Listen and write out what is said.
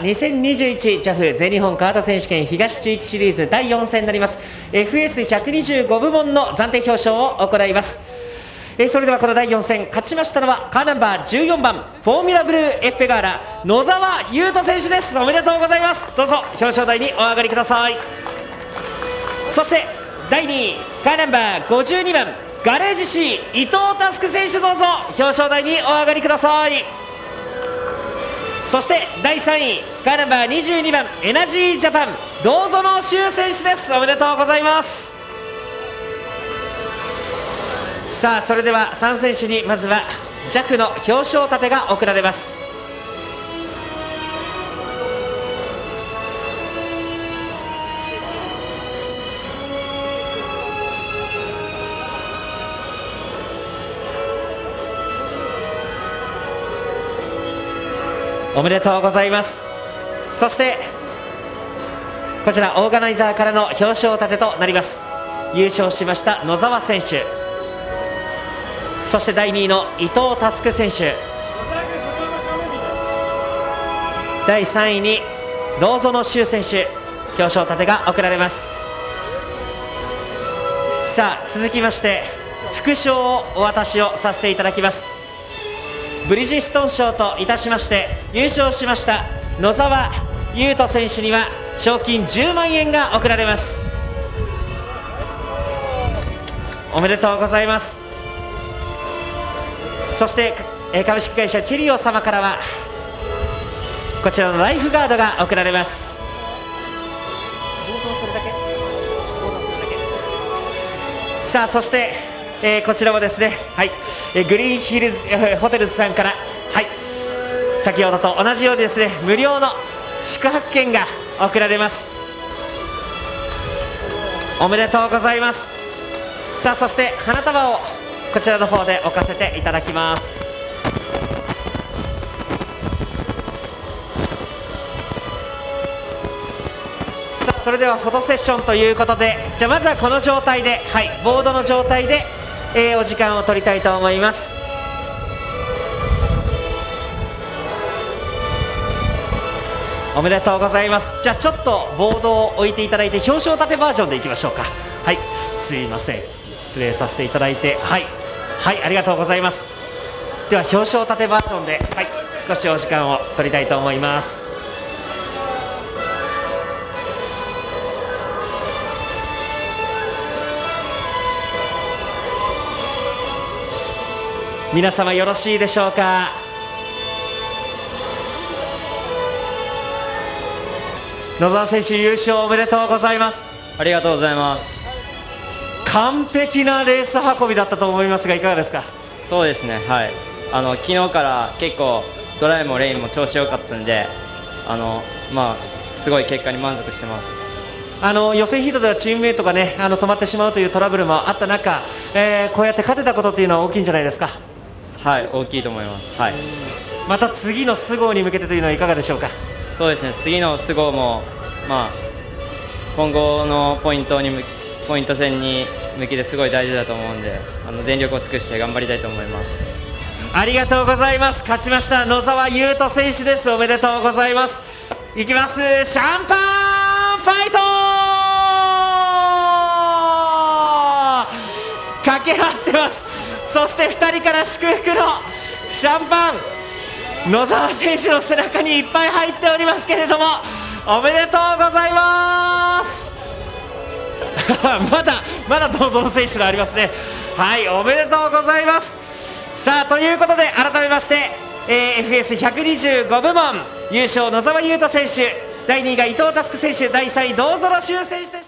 2021JAF 全日本カート選手権東地域シリーズ第4戦になります。FS125 部門の暫定表彰を行います。えそれではこの第4戦勝ちましたのはカーナンバー14番フォーミュラブルーエッフェガーラ野沢優斗選手です。おめでとうございます。どうぞ表彰台にお上がりください。そして第2位カーナンバー52番ガレージ C 伊藤佑選手どうぞ表彰台にお上がりください。そして第3位カナンバー22番エナジージャパン堂園修選手です。おめでとうございます。さあそれでは3選手にまずは弱の表彰立てが贈られます。おめでとうございます。そしてこちらオーガナイザーからの表彰立てとなります。優勝しました野沢選手。そして第2位の伊藤佑選手。第3位に銅園修選手。表彰立てが贈られます。さあ続きまして副賞をお渡しをさせていただきます。ブリヂストン賞といたしまして優勝しました野沢優斗選手には賞金10万円が贈られます。おめでとうございます。そしてえー株式会社チェリオ様からはこちらのライフガードが贈られます。さあそして、えーこちらもですねはい、えーグリーンヒルズ、えーホテルズさんからはい。先ほどと同じようにですね無料の宿泊券が贈られます。おめでとうございます。さあそして花束をこちらの方で置かせていただきます。さあそれではフォトセッションということでじゃあまずはこの状態ではい。ボードの状態で、えーお時間を取りたいと思います。おめでとうございます。じゃあちょっとボードを置いていただいて表彰立てバージョンでいきましょうか。はい。すいません。失礼させていただいて。はい。はい。ありがとうございます。では表彰立てバージョンで。はい。少しお時間を取りたいと思います。皆様よろしいでしょうか？野沢選手優勝おめでとうございます。ありがとうございます。完璧なレース運びだったと思いますがいかがですか？そうですね。はい。あの昨日から結構ドライもレインも調子良かったんであのまあすごい結果に満足してます。あの予選ヒートではチームメイトがねあの止まってしまうというトラブルもあった中、えーこうやって勝てたことっていうのは大きいんじゃないですか？はい大きいと思います。はい。また次のスゴーに向けてというのはいかがでしょうか？そうですね。次のスゴーもまあ今後のポイントに向ポイント戦に向けてすごい大事だと思うんであの全力を尽くして頑張りたいと思います。ありがとうございます。勝ちました。野沢優斗選手です。おめでとうございます。いきます。シャンパンファイト掛け合ってますそして2人から祝福のシャンパン野沢選手の背中にいっぱい入っておりますけれどもおめでとうございます。まだまだ銅像選手がありますね。はいおめでとうございます。さあということで改めまして、えー FS125 部門優勝野沢優斗選手第2位が伊藤佑選手第3位銅園修選手でした。